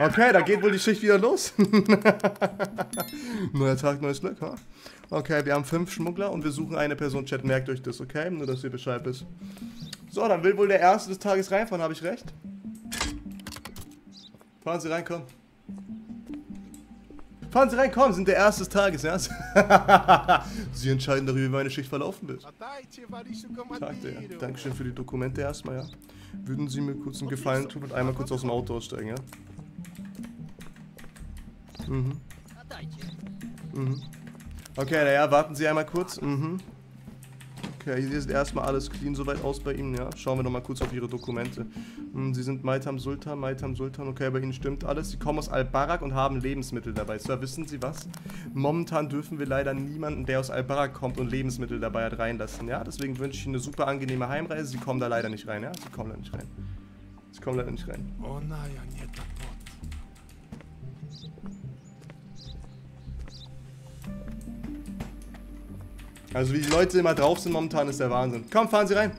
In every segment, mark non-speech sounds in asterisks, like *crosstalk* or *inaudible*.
Okay, da geht wohl die Schicht wieder los. *laughs* Neuer Tag, neues Glück, ha? Okay, wir haben fünf Schmuggler und wir suchen eine Person. Chat, merkt euch das, okay? Nur, dass ihr Bescheid wisst. So, dann will wohl der Erste des Tages reinfahren, habe ich recht? Fahren Sie rein, komm. Fahren Sie rein, komm, sind der Erste des Tages, ja? *laughs* Sie entscheiden darüber, wie meine Schicht verlaufen wird. Sagte er. Dankeschön für die Dokumente erstmal, ja? Würden Sie mir kurz einen Gefallen tun und einmal kurz aus dem Auto aussteigen, ja? Mhm. Mhm. Okay, naja, warten Sie einmal kurz. Mhm. Okay, hier sieht erstmal alles clean soweit aus bei Ihnen, ja. Schauen wir nochmal kurz auf Ihre Dokumente. Hm, Sie sind Maitam Sultan, Maitam Sultan, okay, bei Ihnen stimmt alles. Sie kommen aus Al-Barak und haben Lebensmittel dabei. Zwar wissen Sie was? Momentan dürfen wir leider niemanden, der aus Al-Barak kommt und Lebensmittel dabei hat, reinlassen, ja. Deswegen wünsche ich Ihnen eine super angenehme Heimreise. Sie kommen da leider nicht rein, ja. Sie kommen da nicht rein. Sie kommen leider nicht rein. Oh nein, Also wie die Leute immer drauf sind momentan, ist der Wahnsinn. Komm, fahren Sie rein.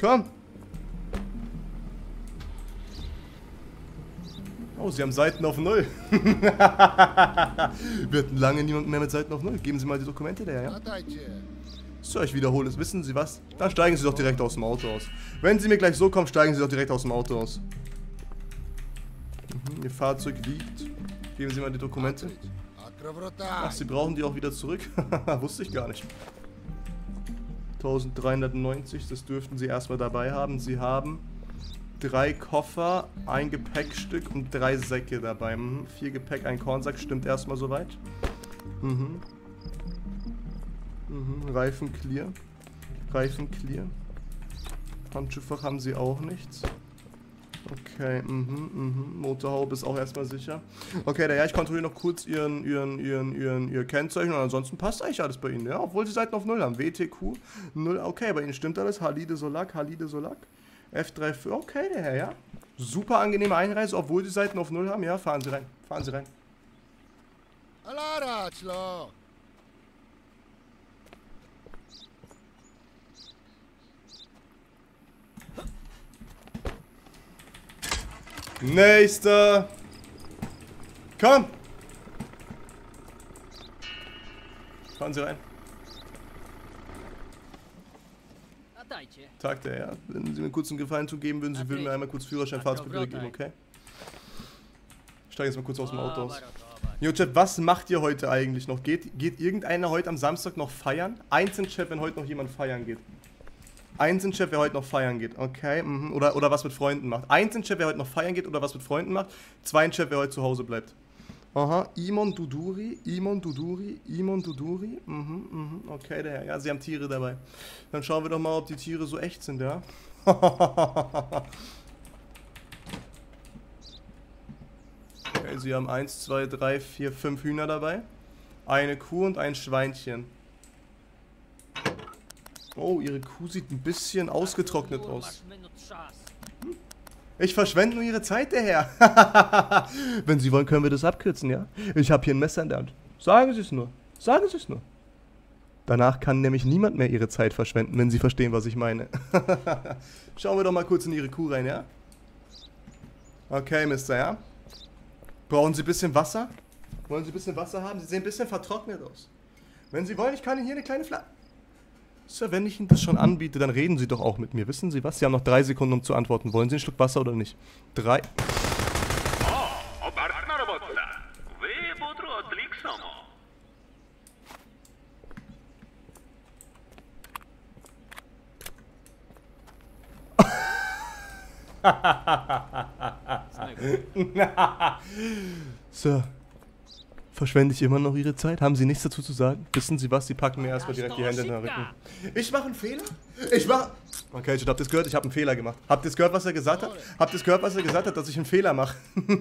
Komm. Oh, Sie haben Seiten auf Null. *laughs* Wir hatten lange niemanden mehr mit Seiten auf Null. Geben Sie mal die Dokumente her, ja? So, ich wiederhole es. Wissen Sie was? Dann steigen Sie doch direkt aus dem Auto aus. Wenn Sie mir gleich so kommen, steigen Sie doch direkt aus dem Auto aus. Mhm, Ihr Fahrzeug wiegt. Geben Sie mal die Dokumente. Ach, Sie brauchen die auch wieder zurück? *laughs* Wusste ich gar nicht. 1390, das dürften Sie erstmal dabei haben. Sie haben drei Koffer, ein Gepäckstück und drei Säcke dabei. Mhm. Vier Gepäck, ein Kornsack, stimmt erstmal soweit. Mhm. Mhm. Reifen clear. Reifen clear. Handschuhfach haben Sie auch nichts. Okay, mhm, mhm. Motorhaube ist auch erstmal sicher. Okay, ja, ich kontrolliere noch kurz ihren, ihren, ihren, ihren, ihr Kennzeichen und ansonsten passt eigentlich alles bei Ihnen, ja? Obwohl Sie Seiten auf Null haben. WTQ 0, okay, bei Ihnen stimmt alles. Halide Solak, Halide Solak. F3, okay, der Herr, ja? Super angenehme Einreise, obwohl Sie Seiten auf Null haben. Ja, fahren Sie rein. Fahren Sie rein. Alara, Nächster. Komm. Fahren Sie rein. Tag der, ja. Wenn Sie mir kurz einen Gefallen zugeben würden, Sie würden mir einmal kurz Führerschein, Fahrzeugpapiere geben, okay? Ich steige jetzt mal kurz aus dem Auto aus. Yo, Chat, was macht ihr heute eigentlich noch? Geht, geht irgendeiner heute am Samstag noch feiern? Einzeln, Chat, wenn heute noch jemand feiern geht. Eins in Chat, wer heute noch feiern geht. Okay, mhm. oder, oder was mit Freunden macht. Eins in Chat, wer heute noch feiern geht oder was mit Freunden macht. Zwei in Chat, wer heute zu Hause bleibt. Aha, Imon Duduri, Imon Duduri, Imon Duduri. Mhm, mhm. Okay, der Herr. Ja, sie haben Tiere dabei. Dann schauen wir doch mal, ob die Tiere so echt sind, ja? *laughs* okay, sie haben 1, 2, 3, 4, 5 Hühner dabei. Eine Kuh und ein Schweinchen. Oh, ihre Kuh sieht ein bisschen ausgetrocknet aus. Ich verschwende nur ihre Zeit, der Herr. *laughs* Wenn Sie wollen, können wir das abkürzen, ja? Ich habe hier ein Messer in der Hand. Sagen Sie es nur. Sagen Sie es nur. Danach kann nämlich niemand mehr ihre Zeit verschwenden, wenn Sie verstehen, was ich meine. *laughs* Schauen wir doch mal kurz in Ihre Kuh rein, ja? Okay, Mister, ja? Brauchen Sie ein bisschen Wasser? Wollen Sie ein bisschen Wasser haben? Sie sehen ein bisschen vertrocknet aus. Wenn Sie wollen, ich kann Ihnen hier eine kleine Flasche... Sir, wenn ich Ihnen das schon anbiete, dann reden Sie doch auch mit mir. Wissen Sie was? Sie haben noch drei Sekunden, um zu antworten. Wollen Sie einen Schluck Wasser oder nicht? Drei. *laughs* Sir, verschwende ich immer noch Ihre Zeit? Haben Sie nichts dazu zu sagen? Wissen Sie was? Sie packen mir erstmal direkt die Hände in den Rücken. Ich mache einen Fehler? Ich mache... Okay, ich habt ihr es gehört? Ich habe einen Fehler gemacht. Habt ihr es gehört, was er gesagt hat? Habt ihr es gehört, was er gesagt hat, dass ich einen Fehler mache? *laughs*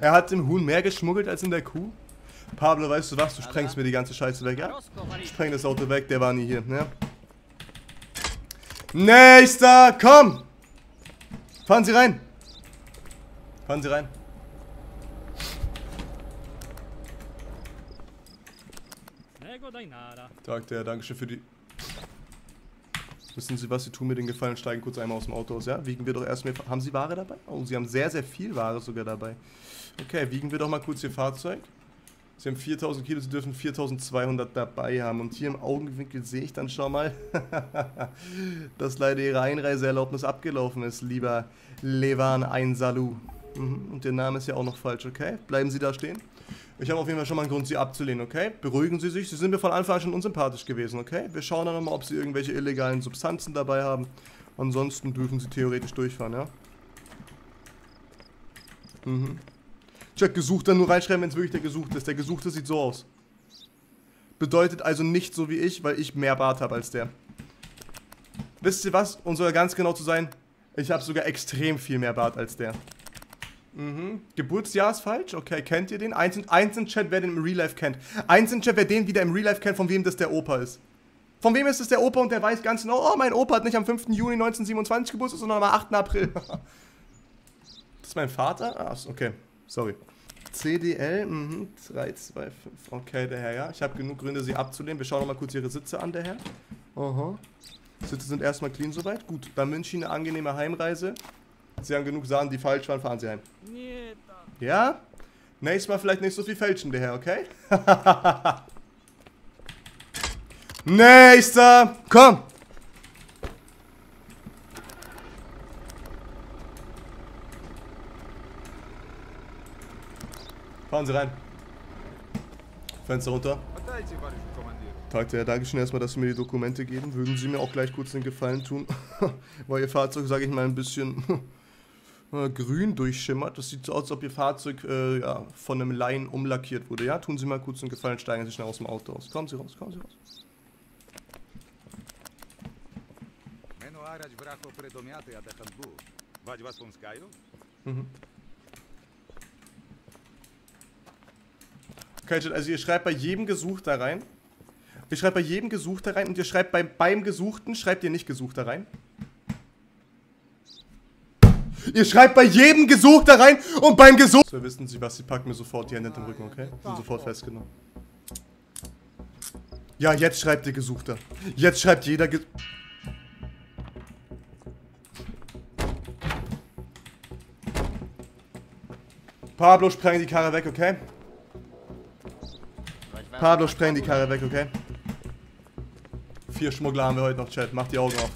er hat dem Huhn mehr geschmuggelt als in der Kuh? Pablo, weißt du was? Du sprengst mir die ganze Scheiße weg, ja? Spreng das Auto weg, der war nie hier, ne? Nächster, komm! Fahren Sie rein! Fahren Sie rein. Sagt er, Dankeschön für die... Wissen Sie was, Sie tun mir den Gefallen, steigen kurz einmal aus dem Auto aus, ja? Wiegen wir doch erstmal... Haben Sie Ware dabei? Oh, Sie haben sehr, sehr viel Ware sogar dabei. Okay, wiegen wir doch mal kurz Ihr Fahrzeug. Sie haben 4000 Kilo, Sie dürfen 4200 dabei haben. Und hier im Augenwinkel sehe ich dann schon mal, *laughs* dass leider Ihre Einreiseerlaubnis abgelaufen ist, lieber Levan Einsalu. Mhm. Und der Name ist ja auch noch falsch, okay? Bleiben Sie da stehen. Ich habe auf jeden Fall schon mal einen Grund, Sie abzulehnen, okay? Beruhigen Sie sich. Sie sind mir von Anfang an schon unsympathisch gewesen, okay? Wir schauen dann nochmal, ob Sie irgendwelche illegalen Substanzen dabei haben. Ansonsten dürfen Sie theoretisch durchfahren, ja? Mhm. Check, Gesuchter nur reinschreiben, wenn es wirklich der Gesuchte ist. Der Gesuchte sieht so aus. Bedeutet also nicht so wie ich, weil ich mehr Bart habe als der. Wisst ihr was? Um sogar ganz genau zu sein, ich habe sogar extrem viel mehr Bart als der. Mhm. Geburtsjahr ist falsch. Okay, kennt ihr den? Eins in, eins in Chat, wer den im Real Life kennt. Eins in Chat, wer den wieder im Real Life kennt, von wem das der Opa ist. Von wem ist es der Opa und der weiß ganz genau, oh, mein Opa hat nicht am 5. Juni 1927 Geburtstag, sondern am 8. April. *laughs* das ist mein Vater? Ah, okay. Sorry. CDL, mhm, 325. Okay, der Herr, ja. Ich habe genug Gründe, sie abzulehnen. Wir schauen noch mal kurz ihre Sitze an, der Herr. Aha. Sitze sind erstmal clean soweit. Gut, dann wünsche ich eine angenehme Heimreise. Sie haben genug Sachen, die falsch waren, fahren Sie heim. Ja? Nächstes Mal vielleicht nicht so viel fälschen, der Herr, okay? *laughs* Nächster! Komm! Fahren Sie rein. Fenster runter. Tagte Herr Dankeschön erstmal, dass Sie mir die Dokumente geben. Würden Sie mir auch gleich kurz den Gefallen tun, *laughs* weil Ihr Fahrzeug, sage ich mal, ein bisschen *laughs* äh, grün durchschimmert. Das sieht so aus, als ob Ihr Fahrzeug äh, ja, von einem Laien umlackiert wurde. Ja, tun Sie mal kurz den Gefallen, steigen Sie schnell aus dem Auto raus. Kommen Sie raus, kommen Sie raus. Mhm. Kein Shit. Also ihr schreibt bei jedem Gesuchter rein. Ihr schreibt bei jedem Gesuchter rein und ihr schreibt beim, beim Gesuchten, schreibt ihr nicht Gesuchter rein. Ihr schreibt bei jedem Gesuchter rein und beim Gesucht... So wissen Sie was, Sie packen mir sofort die Hände hinterm Rücken, okay? Sind sofort festgenommen. Ja, jetzt schreibt ihr Gesuchter. Jetzt schreibt jeder Ge Pablo, spreng die Karre weg, okay? Pablo, spreng die Karre weg, okay? Vier Schmuggler haben wir heute noch, Chat. Macht die Augen auf.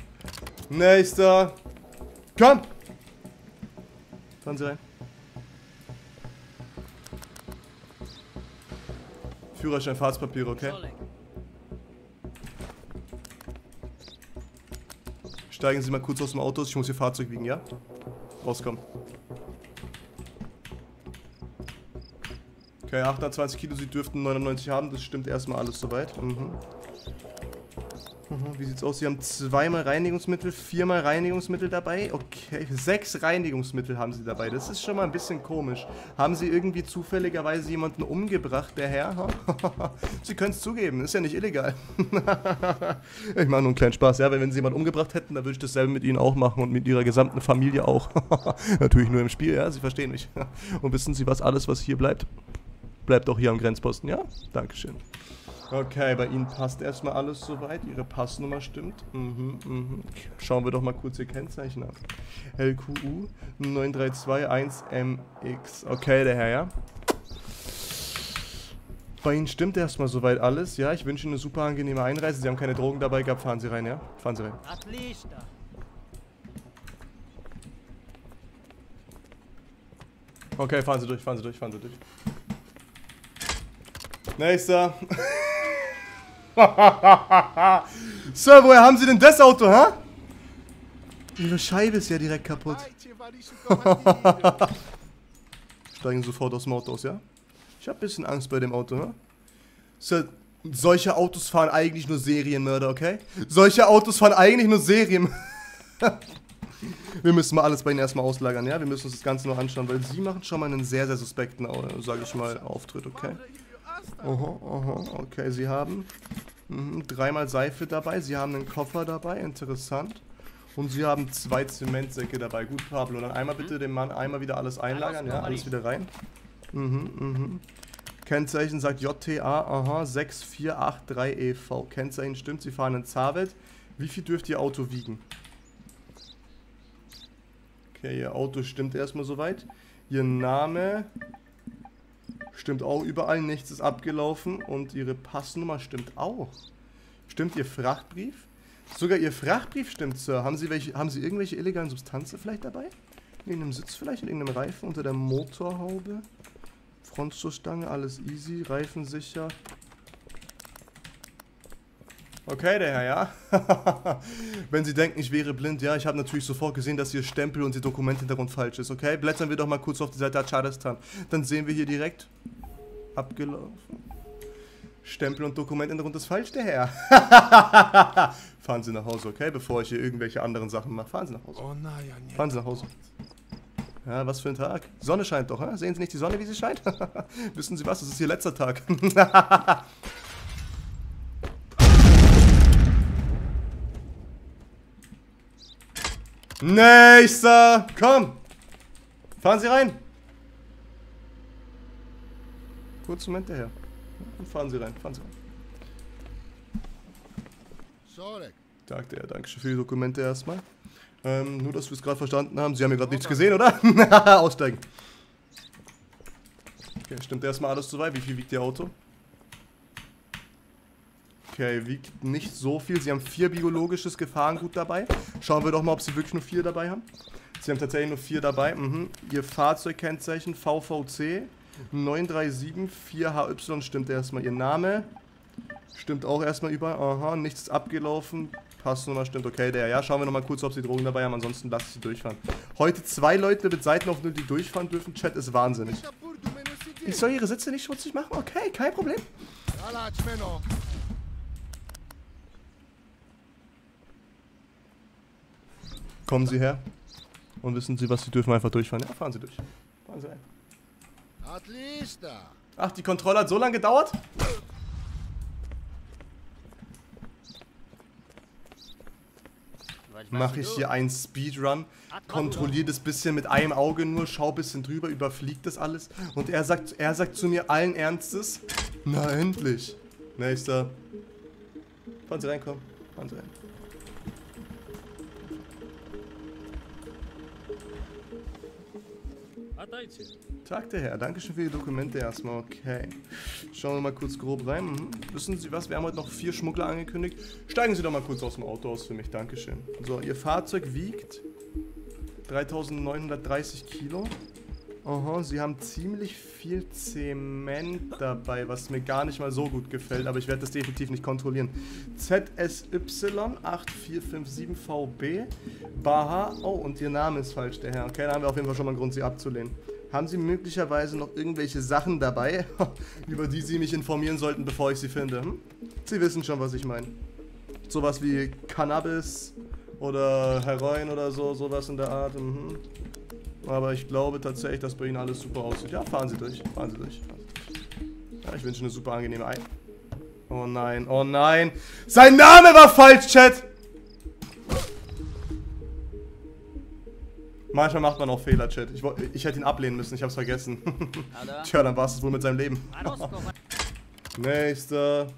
Nächster. Komm! Fahren Sie rein. Führerschein, Fahrtspapiere, okay? Steigen Sie mal kurz aus dem Auto. Ich muss Ihr Fahrzeug wiegen, ja? Rauskommen. Okay, 28 Kilo, Sie dürften 99 haben. Das stimmt erstmal alles soweit. Mhm. Mhm, Wie sieht's aus? Sie haben zweimal Reinigungsmittel, viermal Reinigungsmittel dabei. Okay, sechs Reinigungsmittel haben Sie dabei. Das ist schon mal ein bisschen komisch. Haben Sie irgendwie zufälligerweise jemanden umgebracht, der Herr? Sie können es zugeben, ist ja nicht illegal. *laughs* ich mache nur einen kleinen Spaß, ja. Weil wenn Sie jemanden umgebracht hätten, dann würde ich dasselbe mit Ihnen auch machen und mit Ihrer gesamten Familie auch. *laughs* Natürlich nur im Spiel, ja. Sie verstehen mich. und wissen Sie, was alles, was hier bleibt, Bleibt auch hier am Grenzposten, ja? Dankeschön. Okay, bei Ihnen passt erstmal alles soweit. Ihre Passnummer stimmt. Mhm, mhm. Schauen wir doch mal kurz Ihr Kennzeichen ab. LQU 9321MX. Okay, der Herr, ja? Bei Ihnen stimmt erstmal soweit alles, ja? Ich wünsche Ihnen eine super angenehme Einreise. Sie haben keine Drogen dabei gehabt. Fahren Sie rein, ja? Fahren Sie rein. Okay, fahren Sie durch, fahren Sie durch, fahren Sie durch. Nächster. *laughs* Sir, woher haben Sie denn das Auto, hä? Ihre Scheibe ist ja direkt kaputt. *laughs* Steigen sofort aus dem Auto aus, ja? Ich hab ein bisschen Angst bei dem Auto, hä? Sir, solche Autos fahren eigentlich nur Serienmörder, okay? Solche Autos fahren eigentlich nur Serien. *laughs* Wir müssen mal alles bei Ihnen erstmal auslagern, ja? Wir müssen uns das Ganze noch anschauen, weil Sie machen schon mal einen sehr, sehr suspekten, sage ich mal, Auftritt, okay? Aha, aha, okay, Sie haben mhm, dreimal Seife dabei, Sie haben einen Koffer dabei, interessant. Und Sie haben zwei Zementsäcke dabei. Gut, Pablo, dann einmal bitte den Mann einmal wieder alles einlagern, ja, alles wieder rein. Mhm, mhm. Kennzeichen sagt JTA, aha, 6483EV. E Kennzeichen stimmt, Sie fahren in Zabelt. Wie viel dürfte Ihr Auto wiegen? Okay, Ihr Auto stimmt erstmal soweit. Ihr Name stimmt auch überall, nichts ist abgelaufen. Und Ihre Passnummer stimmt auch. Stimmt Ihr Frachtbrief? Sogar Ihr Frachtbrief stimmt, Sir. Haben Sie, welche, haben Sie irgendwelche illegalen Substanzen vielleicht dabei? In irgendeinem Sitz vielleicht, in irgendeinem Reifen unter der Motorhaube? Frontstoßstange, alles easy, Reifen sicher. Okay, der Herr, ja. *laughs* Wenn Sie denken, ich wäre blind, ja, ich habe natürlich sofort gesehen, dass Ihr Stempel und Ihr Dokumenthintergrund falsch ist, okay? Blättern wir doch mal kurz auf die Seite Adschadistan. Dann sehen wir hier direkt abgelaufen. Stempel und Dokumenthintergrund ist falsch, der Herr. *laughs* Fahren Sie nach Hause, okay? Bevor ich hier irgendwelche anderen Sachen mache. Fahren Sie nach Hause. Oh Fahren Sie nach Hause. Ja, was für ein Tag. Sonne scheint doch, hä? Sehen Sie nicht die Sonne, wie sie scheint? *laughs* Wissen Sie was? Das ist Ihr letzter Tag. Nächster! Komm! Fahren Sie rein! Kurz Moment daher. Ja, fahren Sie rein, fahren Sie rein. Sorek. Sagte er, danke für die Dokumente erstmal. Ähm, nur, dass wir es gerade verstanden haben. Sie haben ja gerade nichts gesehen, oder? *laughs* Aussteigen. Okay, stimmt erstmal alles soweit. Wie viel wiegt Ihr Auto? Okay, wiegt nicht so viel. Sie haben vier biologisches Gefahrengut dabei. Schauen wir doch mal, ob Sie wirklich nur vier dabei haben. Sie haben tatsächlich nur vier dabei. Mhm. Ihr Fahrzeugkennzeichen VVC 9374HY stimmt erstmal. Ihr Name stimmt auch erstmal über. Aha, nichts abgelaufen. Passnummer stimmt, okay, der. Ja, schauen wir nochmal kurz, ob sie Drogen dabei haben, ansonsten lasse ich sie durchfahren. Heute zwei Leute mit Seiten auf null, die durchfahren dürfen. Chat ist wahnsinnig. Ich soll ihre Sitze nicht schmutzig machen? Okay, kein Problem. Kommen Sie her. Und wissen Sie was, Sie dürfen einfach durchfahren. Ja, fahren Sie durch. Fahren Sie ein. Ach, die Kontrolle hat so lange gedauert? Mache ich hier einen Speedrun, kontrolliere das bisschen mit einem Auge nur, schau ein bisschen drüber, überfliegt das alles. Und er sagt, er sagt zu mir allen Ernstes, na endlich. Nächster. Fahren Sie reinkommen. Fahren Sie rein. Tag der Herr, Dankeschön für die Dokumente erstmal. Okay. Schauen wir mal kurz grob rein. Mhm. Wissen Sie was? Wir haben heute noch vier Schmuggler angekündigt. Steigen Sie doch mal kurz aus dem Auto aus für mich. Dankeschön. So, Ihr Fahrzeug wiegt 3930 Kilo. Aha, Sie haben ziemlich viel Zement dabei, was mir gar nicht mal so gut gefällt, aber ich werde das definitiv nicht kontrollieren. ZSY 8457VB Baha. Oh, und Ihr Name ist falsch, der Herr. Okay, da haben wir auf jeden Fall schon mal einen Grund, Sie abzulehnen. Haben Sie möglicherweise noch irgendwelche Sachen dabei, *laughs* über die Sie mich informieren sollten, bevor ich sie finde? Hm? Sie wissen schon, was ich meine. Sowas wie Cannabis oder Heroin oder so, sowas in der Art. Mhm. Aber ich glaube tatsächlich, dass bei Ihnen alles super aussieht. Ja, fahren Sie durch. Fahren Sie durch. Ja, ich wünsche eine super angenehme Ei. Oh nein, oh nein. Sein Name war falsch, Chat. Manchmal macht man auch Fehler, Chat. Ich, ich hätte ihn ablehnen müssen, ich hab's vergessen. *laughs* Tja, dann war's es wohl mit seinem Leben. *laughs* Nächster.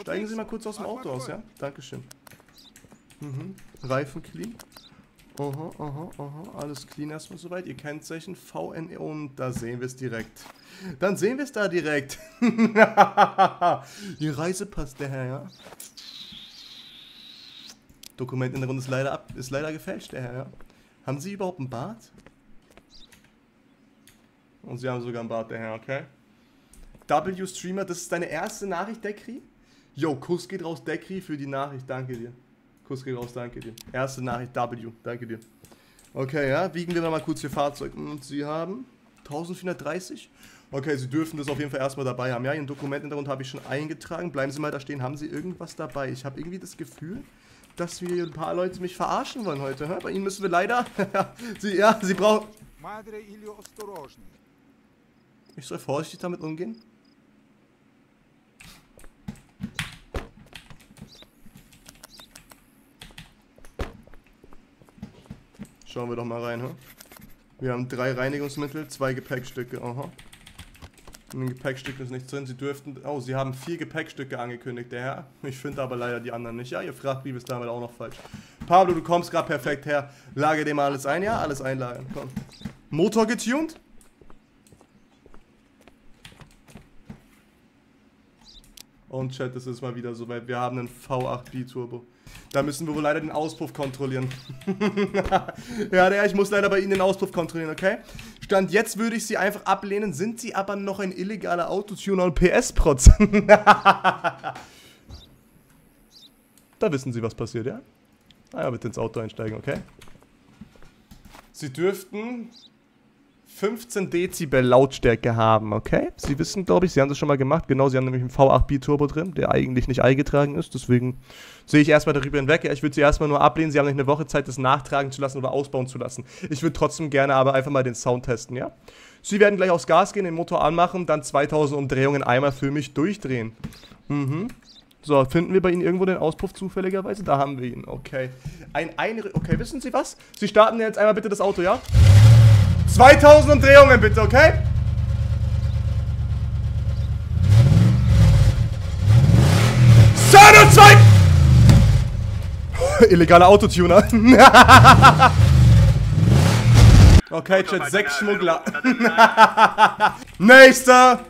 Steigen Sie mal kurz aus dem Auto aus, ja? Dankeschön. Mhm. Reifen clean. Aha, aha, aha. Alles clean erstmal soweit. Ihr Kennzeichen VNE und da sehen wir es direkt. Dann sehen wir es da direkt. *laughs* Ihr Reisepass, der Herr, ja? Dokument in der Runde ist leider, ab, ist leider gefälscht, der Herr, ja? Haben Sie überhaupt einen Bart? Und Sie haben sogar einen Bart, der Herr, okay? W-Streamer, das ist deine erste Nachricht, Dekri? Yo, Kuss geht raus, Dekri, für die Nachricht, danke dir. Kuss geht raus, danke dir. Erste Nachricht W, danke dir. Okay, ja, wiegen wir mal kurz Ihr Fahrzeug. Und Sie haben 1430? Okay, Sie dürfen das auf jeden Fall erstmal dabei haben. Ja, Ihren Dokument darunter habe ich schon eingetragen. Bleiben Sie mal da stehen. Haben Sie irgendwas dabei? Ich habe irgendwie das Gefühl, dass wir ein paar Leute mich verarschen wollen heute. Hä? Bei Ihnen müssen wir leider... *laughs* Sie, ja, Sie brauchen... Ich soll vorsichtig damit umgehen? Schauen wir doch mal rein, hä? Wir haben drei Reinigungsmittel, zwei Gepäckstücke, aha. In den Gepäckstücken ist nichts drin. Sie dürften. Oh, sie haben vier Gepäckstücke angekündigt, der Herr. Ich finde aber leider die anderen nicht. Ja, ihr Frachtbrief ist damit auch noch falsch. Pablo, du kommst gerade perfekt her. Lage mal alles ein. Ja, alles einlagern. Komm. Motor getuned? Und Chat, es ist mal wieder soweit. Wir haben einen V8B Turbo. Da müssen wir wohl leider den Auspuff kontrollieren. *laughs* ja, der, ich muss leider bei Ihnen den Auspuff kontrollieren, okay? Stand jetzt würde ich Sie einfach ablehnen, sind Sie aber noch ein illegaler Autotuner und PS-Protz. *laughs* da wissen Sie, was passiert, ja? Ah ja, bitte ins Auto einsteigen, okay? Sie dürften 15 Dezibel Lautstärke haben, okay? Sie wissen, glaube ich, Sie haben das schon mal gemacht. Genau, Sie haben nämlich einen V8B Turbo drin, der eigentlich nicht eingetragen ist. Deswegen sehe ich erstmal darüber hinweg. Ich würde Sie erstmal nur ablehnen. Sie haben nicht eine Woche Zeit, das nachtragen zu lassen oder ausbauen zu lassen. Ich würde trotzdem gerne aber einfach mal den Sound testen, ja? Sie werden gleich aufs Gas gehen, den Motor anmachen, dann 2000 Umdrehungen einmal für mich durchdrehen. Mhm. So, finden wir bei Ihnen irgendwo den Auspuff zufälligerweise? Da haben wir ihn, okay. Ein Einri Okay, wissen Sie was? Sie starten jetzt einmal bitte das Auto, ja? 2000 Umdrehungen bitte, okay? Of zwei! *laughs* Illegaler Autotuner. *laughs* okay, Chat, sechs Schmuggler. *laughs* Nächster!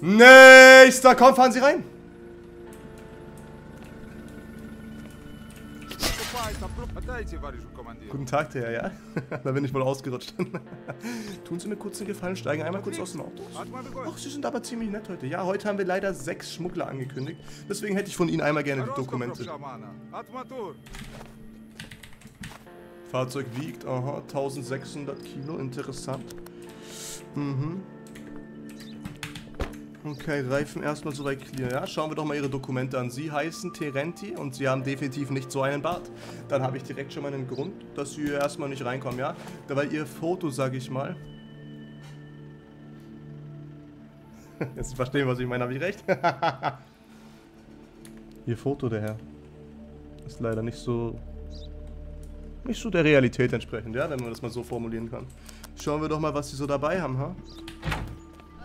Nächster! Komm, fahren Sie rein! Guten Tag, der Herr, ja. *laughs* da bin ich wohl ausgerutscht. *laughs* Tun Sie mir kurz einen Gefallen, steigen einmal kurz aus dem Auto. Ach, Sie sind aber ziemlich nett heute. Ja, heute haben wir leider sechs Schmuggler angekündigt. Deswegen hätte ich von Ihnen einmal gerne die Dokumente. Fahrzeug wiegt, aha, 1600 Kilo, interessant. Mhm. Okay, Reifen erstmal soweit clear. Ja, schauen wir doch mal Ihre Dokumente an. Sie heißen Terenti und Sie haben definitiv nicht so einen Bart. Dann habe ich direkt schon mal einen Grund, dass Sie hier erstmal nicht reinkommen, ja? Da war Ihr Foto, sag ich mal. *laughs* Jetzt verstehen, was ich meine, habe ich recht? *laughs* Ihr Foto, der Herr. Ist leider nicht so nicht so der Realität entsprechend, ja, wenn man das mal so formulieren kann. Schauen wir doch mal, was sie so dabei haben, ha?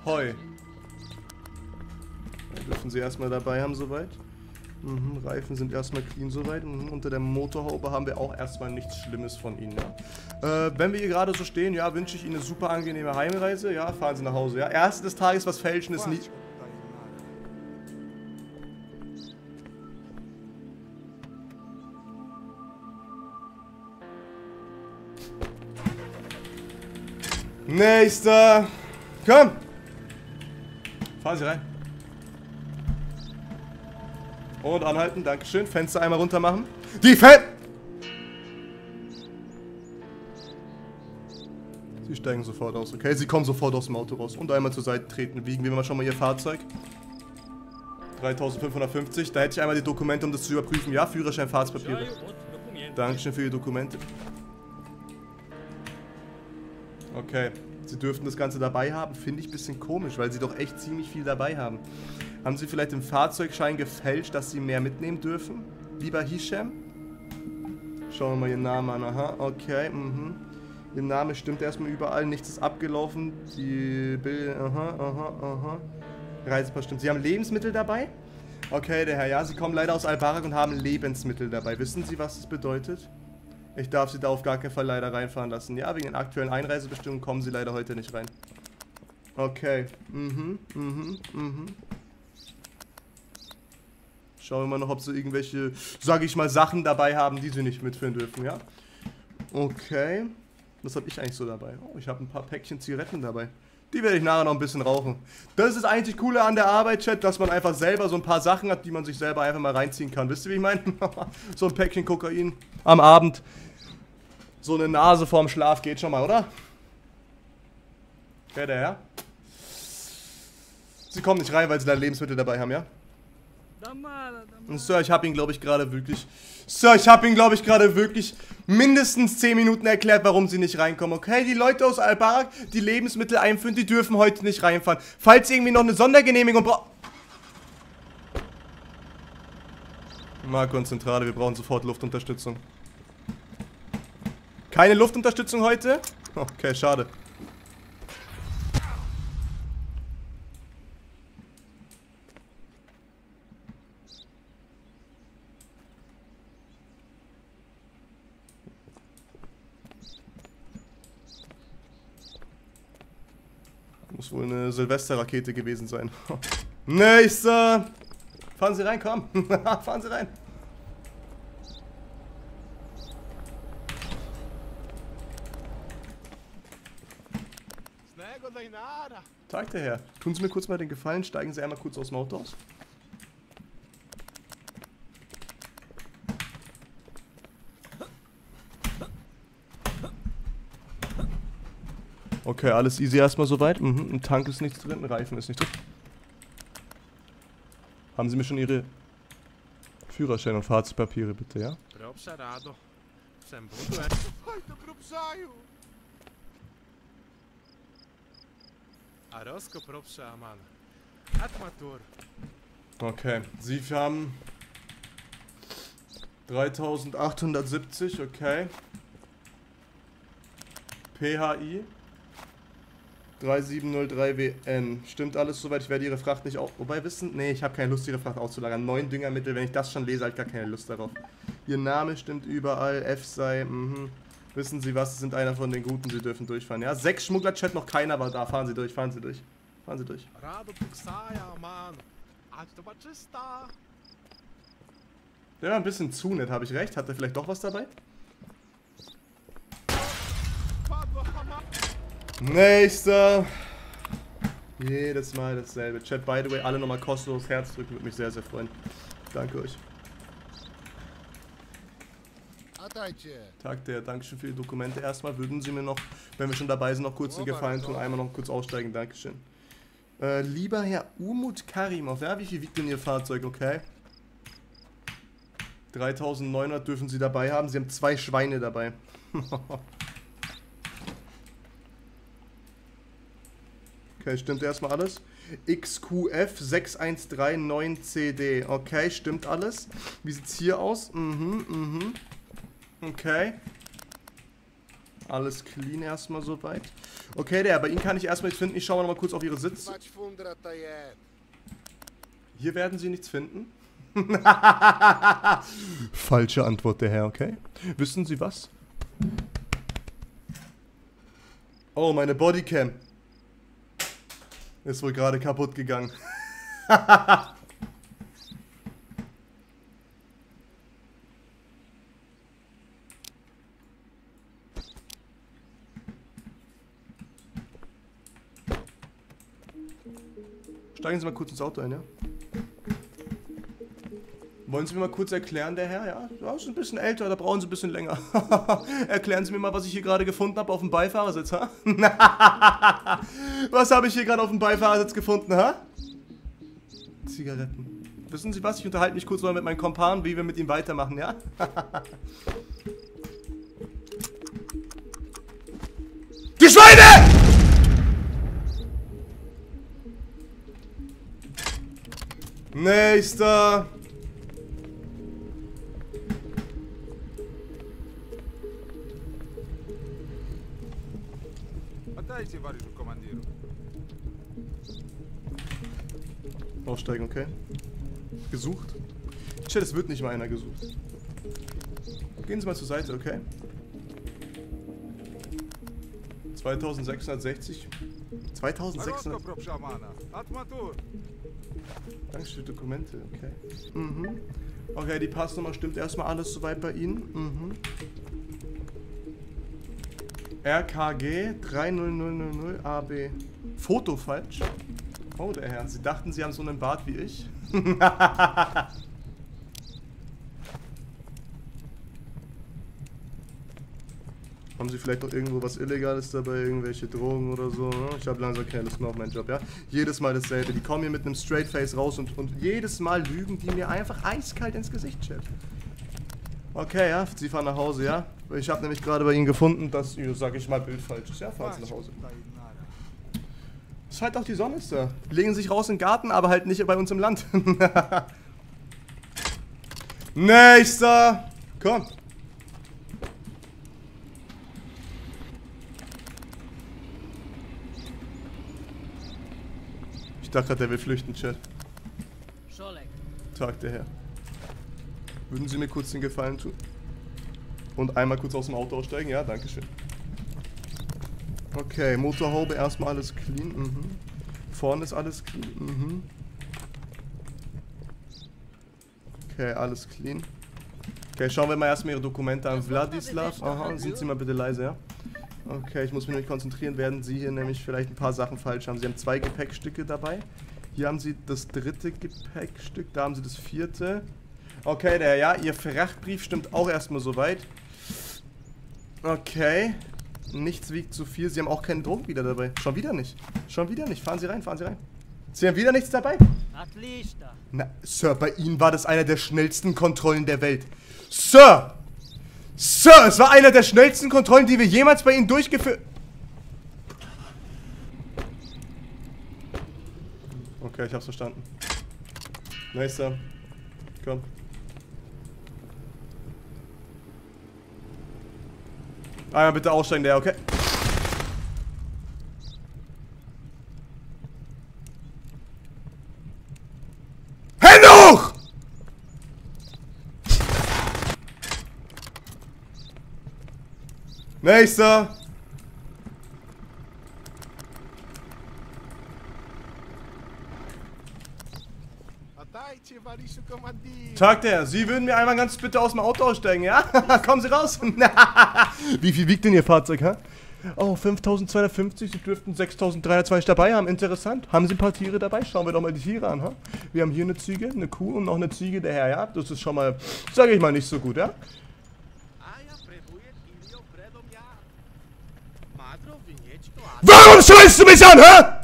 Heu. Dürfen sie erstmal dabei haben soweit. Mhm, Reifen sind erstmal clean soweit. Mhm, unter der Motorhaube haben wir auch erstmal nichts Schlimmes von ihnen, ja. Äh, wenn wir hier gerade so stehen, ja, wünsche ich Ihnen eine super angenehme Heimreise. Ja, fahren Sie nach Hause, ja. Erste des Tages, was fälschen ist nicht... Nächster! Komm! Fahren Sie rein. Und anhalten, Dankeschön. Fenster einmal runter machen. Die Fen... Sie steigen sofort aus, okay? Sie kommen sofort aus dem Auto raus. Und einmal zur Seite treten. Wiegen wir mal schon mal ihr Fahrzeug. 3550. Da hätte ich einmal die Dokumente, um das zu überprüfen. Ja, Führerschein, Fahrtspapiere. Dankeschön für die Dokumente. Okay. Sie dürften das Ganze dabei haben. Finde ich ein bisschen komisch, weil sie doch echt ziemlich viel dabei haben. Haben Sie vielleicht den Fahrzeugschein gefälscht, dass Sie mehr mitnehmen dürfen? Lieber Hisham? Schauen wir mal Ihren Namen an. Aha, okay, mhm. Ihr Name stimmt erstmal überall. Nichts ist abgelaufen. Die Bilder, aha, aha, aha. Reisepass stimmt. Sie haben Lebensmittel dabei? Okay, der Herr, ja, Sie kommen leider aus Al-Barak und haben Lebensmittel dabei. Wissen Sie, was das bedeutet? Ich darf Sie da auf gar keinen Fall leider reinfahren lassen. Ja, wegen den aktuellen Einreisebestimmungen kommen Sie leider heute nicht rein. Okay. Mhm, mhm, mhm. Schauen wir mal noch, ob Sie irgendwelche, sage ich mal, Sachen dabei haben, die Sie nicht mitführen dürfen, ja? Okay. Was habe ich eigentlich so dabei? Oh, ich habe ein paar Päckchen Zigaretten dabei. Die werde ich nachher noch ein bisschen rauchen. Das ist eigentlich Coole an der Arbeit, Chat, dass man einfach selber so ein paar Sachen hat, die man sich selber einfach mal reinziehen kann. Wisst ihr, wie ich meine? *laughs* so ein Päckchen Kokain am Abend. So eine Nase vorm Schlaf geht schon mal, oder? Okay, der Herr. Sie kommen nicht rein, weil sie da Lebensmittel dabei haben, ja? Und Sir, ich habe ihn, glaube ich, gerade wirklich... Sir, ich habe ihn, glaube ich, gerade wirklich mindestens 10 Minuten erklärt, warum sie nicht reinkommen. Okay, die Leute aus Albarak, die Lebensmittel einführen, die dürfen heute nicht reinfahren. Falls irgendwie noch eine Sondergenehmigung braucht... Marco und Zentrale, wir brauchen sofort Luftunterstützung. Keine Luftunterstützung heute? Okay, schade. Wohl eine Silvesterrakete gewesen sein. *laughs* Nächster! Fahren Sie rein, komm! *laughs* Fahren Sie rein! Tag der Herr. Tun Sie mir kurz mal den Gefallen, steigen Sie einmal kurz aus dem Auto aus. Okay, alles easy erstmal soweit. Mhm, im Tank ist nichts drin, ein Reifen ist nicht drin. Haben Sie mir schon Ihre Führerschein und Fahrzeugpapiere bitte, ja? Okay, Sie haben 3870, okay. PHI 3703WN. Stimmt alles soweit? Ich werde Ihre Fracht nicht auch. Wobei wissen. Nee, ich habe keine Lust, Ihre Fracht auszulagern. Neun Düngermittel, wenn ich das schon lese, habe ich gar keine Lust darauf. Ihr Name stimmt überall. F sei. Mhm. Wissen Sie was? Sie sind einer von den Guten. Sie dürfen durchfahren. Ja, sechs Schmuggler-Chat, noch keiner war da. Fahren Sie durch, fahren Sie durch. Fahren Sie durch. Der war ein bisschen zu nett, habe ich recht? Hat er vielleicht doch was dabei? Nächster. Jedes Mal dasselbe. Chat, by the way, alle nochmal kostenlos Herz drücken, würde mich sehr, sehr freuen. Danke euch. Tag der, Dankeschön für die Dokumente. Erstmal würden Sie mir noch, wenn wir schon dabei sind, noch kurz den Gefallen tun, einmal noch kurz aussteigen. Dankeschön. Äh, lieber Herr Umut Karimov, ja, wie viel wiegt denn Ihr Fahrzeug, okay? 3900 dürfen Sie dabei haben. Sie haben zwei Schweine dabei. *laughs* okay, stimmt erstmal alles. XQF 6139CD. Okay, stimmt alles. Wie sieht's hier aus? Mhm, mhm. Okay. Alles clean erstmal soweit. Okay, der, bei Ihnen kann ich erstmal nicht finden. Ich schaue mal kurz auf Ihre Sitz. Hier werden Sie nichts finden. *laughs* Falsche Antwort, der Herr, okay? Wissen Sie was? Oh, meine Bodycam. Ist wohl gerade kaputt gegangen. *laughs* Steigen Sie mal kurz ins Auto ein, ja? Wollen Sie mir mal kurz erklären, der Herr? Ja, ja ist ein bisschen älter, da brauchen Sie ein bisschen länger. *laughs* erklären Sie mir mal, was ich hier gerade gefunden habe auf dem Beifahrersitz, ha? *laughs* was habe ich hier gerade auf dem Beifahrersitz gefunden, ha? Zigaretten. Wissen Sie was? Ich unterhalte mich kurz mal mit meinem Kompan, wie wir mit ihm weitermachen, ja? *laughs* Die Schweine! Nächster. Aussteigen, okay. Gesucht. Chat, es wird nicht mal einer gesucht. Gehen Sie mal zur Seite, okay? 2660. 2600. Arosko propsa amana. Atmatur. Danke für die Dokumente, okay. Mhm. Okay, die Passnummer stimmt erstmal alles soweit bei Ihnen. Mhm. RKG 30000 AB. Foto falsch. Oh, der Herr. Sie dachten, Sie haben so einen Bart wie ich. *laughs* Haben Sie vielleicht noch irgendwo was Illegales dabei, irgendwelche Drogen oder so? Ne? Ich habe langsam keine Lust mehr auf meinen Job, ja? Jedes Mal dasselbe. Die kommen hier mit einem Straight Face raus und, und jedes Mal lügen die mir einfach eiskalt ins Gesicht, Chat. Okay, ja, Sie fahren nach Hause, ja? Ich habe nämlich gerade bei Ihnen gefunden, dass, sag ich mal, Bild falsch ist. Ja, fahren Sie nach Hause. Halt auch die Sonne ist da. Legen sich raus in den Garten, aber halt nicht bei uns im Land. *laughs* Nächster! Komm. Ich dachte gerade, der will flüchten, Chat. Tag der Herr. Würden Sie mir kurz den Gefallen tun? Und einmal kurz aus dem Auto aussteigen? Ja, danke schön. Okay, Motorhaube erstmal alles clean. Mhm. Vorne ist alles clean. Mhm. Okay, alles clean. Okay, schauen wir mal erstmal ihre Dokumente an. Vladislav, aha, sind Sie mal bitte leise, ja? Okay, ich muss mich nämlich konzentrieren, werden Sie hier nämlich vielleicht ein paar Sachen falsch haben. Sie haben zwei Gepäckstücke dabei. Hier haben Sie das dritte Gepäckstück, da haben Sie das vierte. Okay, der, ja, Ihr Frachtbrief stimmt auch erstmal soweit. Okay. Nichts wiegt zu viel. Sie haben auch keinen Druck wieder dabei. Schon wieder nicht. Schon wieder nicht. Fahren Sie rein, fahren Sie rein. Sie haben wieder nichts dabei. Na, Sir, bei Ihnen war das einer der schnellsten Kontrollen der Welt. Sir! Sir, es war einer der schnellsten Kontrollen, die wir jemals bei Ihnen durchgeführt... Okay, ich hab's verstanden. Nice, Sir. Komm. Einmal bitte aussteigen, der, okay? Hände hoch! Nächster. Atajcie, Variszu Kommandit! Tag der, Sie würden mir einmal ganz bitte aus dem Auto aussteigen, ja? *laughs* Kommen Sie raus. *laughs* Wie viel wiegt denn Ihr Fahrzeug, hä? Oh, 5250, Sie dürften 6320 dabei haben. Interessant. Haben Sie ein paar Tiere dabei? Schauen wir doch mal die Tiere an, ha? Wir haben hier eine Ziege, eine Kuh und noch eine Ziege, der Herr, ja? Das ist schon mal, sage ich mal, nicht so gut, ja? Warum schreist du mich an, hä?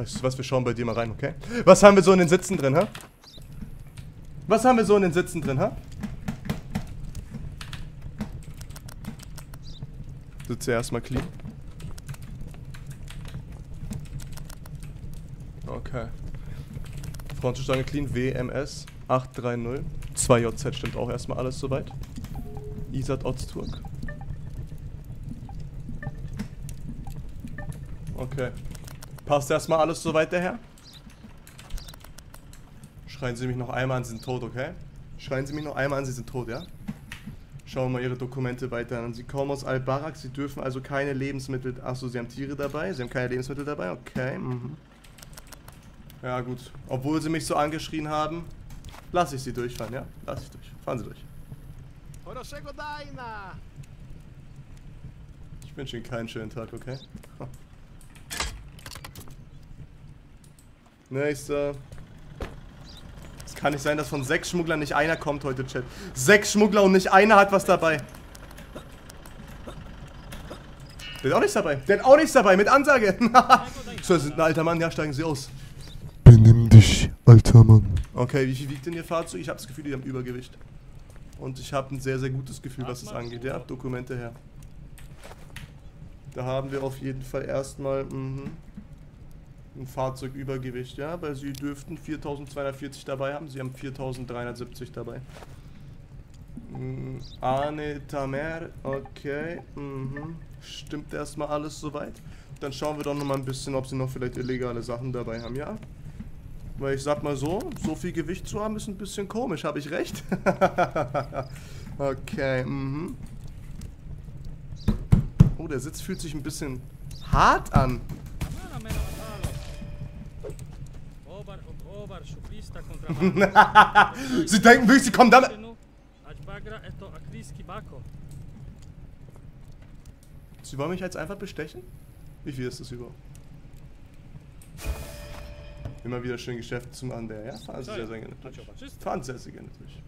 Weißt du was, wir schauen bei dir mal rein, okay? Was haben wir so in den Sitzen drin, hä? Was haben wir so in den Sitzen drin, hä? Sitze erstmal clean. Okay. Frontstange clean, WMS 830. 2JZ stimmt auch erstmal alles soweit. Isat Ozturk. Okay. Passt erstmal alles soweit daher? Schreien Sie mich noch einmal an, Sie sind tot, okay? Schreien Sie mich noch einmal an, Sie sind tot, ja? Schauen wir mal Ihre Dokumente weiter an. Sie kommen aus Al-Barak, Sie dürfen also keine Lebensmittel... Achso, Sie haben Tiere dabei? Sie haben keine Lebensmittel dabei? Okay, mhm. Ja, gut. Obwohl Sie mich so angeschrien haben, lasse ich Sie durchfahren, ja? Lass ich durch. Fahren Sie durch. Ich wünsche Ihnen keinen schönen Tag, okay? Nächster. Es kann nicht sein, dass von sechs Schmugglern nicht einer kommt heute, Chat. Sechs Schmuggler und nicht einer hat was dabei. Der hat auch nichts dabei. Der hat auch nichts dabei, mit Ansage. *laughs* so, Sie sind ein alter Mann, ja, steigen Sie aus. Benimm dich, alter Mann. Okay, wie viel wiegt denn Ihr Fahrzeug? Ich habe das Gefühl, die haben Übergewicht. Und ich habe ein sehr, sehr gutes Gefühl, was es angeht. Ja, Dokumente her. Da haben wir auf jeden Fall erstmal mhm, ein Fahrzeugübergewicht, ja, weil Sie dürften 4240 dabei haben. Sie haben 4370 dabei. Mm, Arne Tamer, okay, mhm. Stimmt erstmal alles soweit. Dann schauen wir doch noch mal ein bisschen, ob Sie noch vielleicht illegale Sachen dabei haben, ja? Weil ich sag mal so, so viel Gewicht zu haben ist ein bisschen komisch, habe ich recht? *laughs* okay, mhm. Oh, der Sitz fühlt sich ein bisschen hart an. Sie denken wirklich, Sie kommen damit... Sie wollen mich jetzt einfach bestechen? Wie viel ist das überhaupt? Immer wieder schön Geschäft zum an der, ja? Fahren Sie sehr, sehr gerne durch. Fahren Sie sehr, sehr gerne durch.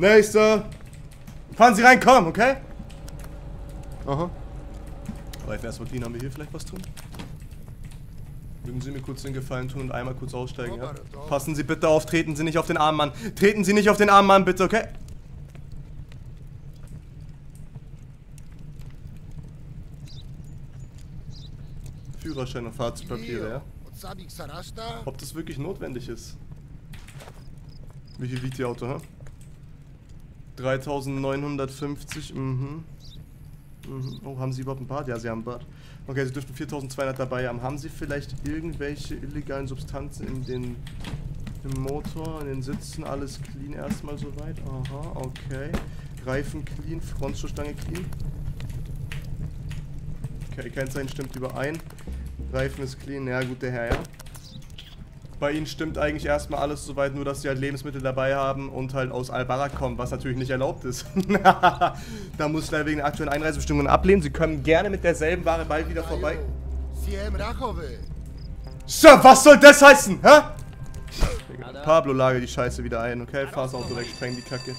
Nächster! Fahren Sie rein, komm, okay? Aha. Reifen erstmal clean, haben wir hier vielleicht was tun? Würden Sie mir kurz den Gefallen tun und einmal kurz aussteigen, ja? Passen Sie bitte auf, treten Sie nicht auf den armen Mann. Treten Sie nicht auf den armen Mann, bitte, okay? Führerschein und Fahrzeugpapiere, ja? Ob das wirklich notwendig ist. Wie viel wiegt Ihr Auto, hä? 3950, mhm. mhm. Oh, haben Sie überhaupt ein Bad? Ja, Sie haben ein Bad. Okay, Sie dürften 4200 dabei haben. Haben Sie vielleicht irgendwelche illegalen Substanzen in den im Motor, in den Sitzen? Alles clean erstmal soweit? Aha, okay. Reifen clean, Frontschuhstange clean. Okay, Kennzeichen stimmt überein. Reifen ist clean, ja gut, der Herr, ja. Bei ihnen stimmt eigentlich erstmal alles soweit, nur dass sie halt Lebensmittel dabei haben und halt aus Al-Barak kommen, was natürlich nicht erlaubt ist. *laughs* da muss er wegen der aktuellen Einreisebestimmungen ablehnen. Sie können gerne mit derselben Ware bald wieder vorbei. Sir, was soll das heißen, hä? Pablo, lage die Scheiße wieder ein, okay? Fahr das Auto weg, spreng die Kacke.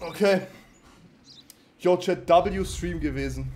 Okay. Yo, Chat W Stream gewesen.